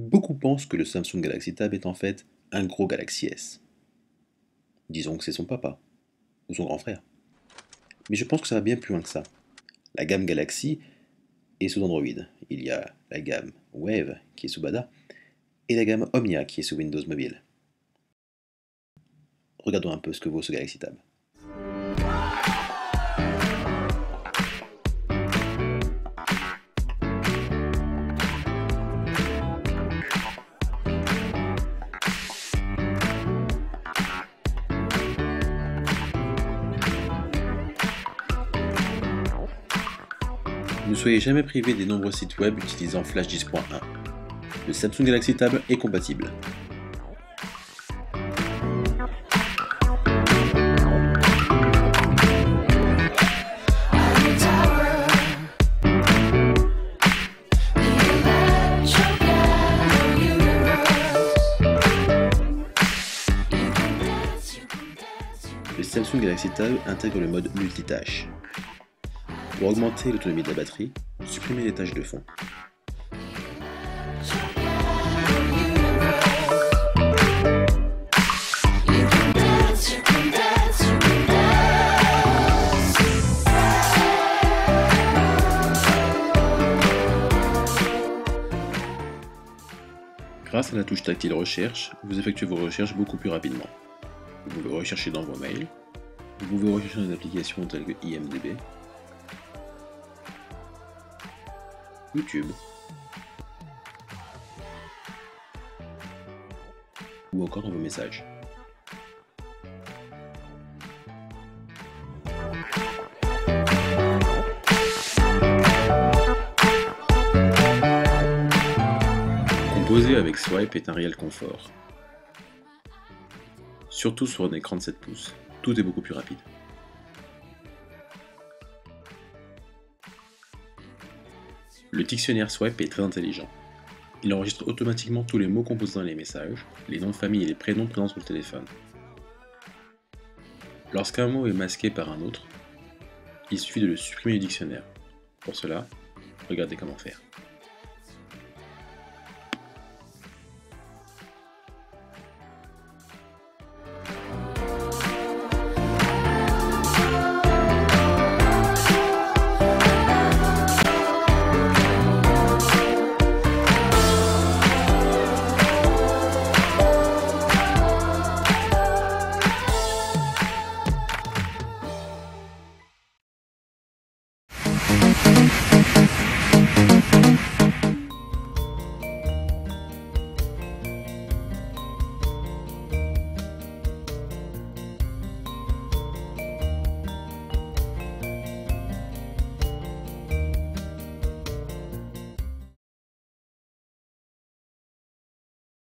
Beaucoup pensent que le Samsung Galaxy Tab est en fait un gros Galaxy S. Disons que c'est son papa, ou son grand frère. Mais je pense que ça va bien plus loin que ça. La gamme Galaxy est sous Android. Il y a la gamme Wave qui est sous Bada, et la gamme Omnia qui est sous Windows Mobile. Regardons un peu ce que vaut ce Galaxy Tab. Ne soyez jamais privé des nombreux sites web utilisant Flash 10.1. Le Samsung Galaxy Tab est compatible. Le Samsung Galaxy Tab intègre le mode multitâche. Pour augmenter l'autonomie de la batterie, supprimez les tâches de fond. Grâce à la touche tactile recherche, vous effectuez vos recherches beaucoup plus rapidement. Vous pouvez rechercher dans vos mails, vous pouvez rechercher dans des applications telles que IMDB, YouTube ou encore dans vos messages. Composer avec Swipe est un réel confort. Surtout sur un écran de 7 pouces, tout est beaucoup plus rapide. Le dictionnaire Swipe est très intelligent. Il enregistre automatiquement tous les mots composés dans les messages, les noms de famille et les prénoms présents sur le téléphone. Lorsqu'un mot est masqué par un autre, il suffit de le supprimer du dictionnaire. Pour cela, regardez comment faire.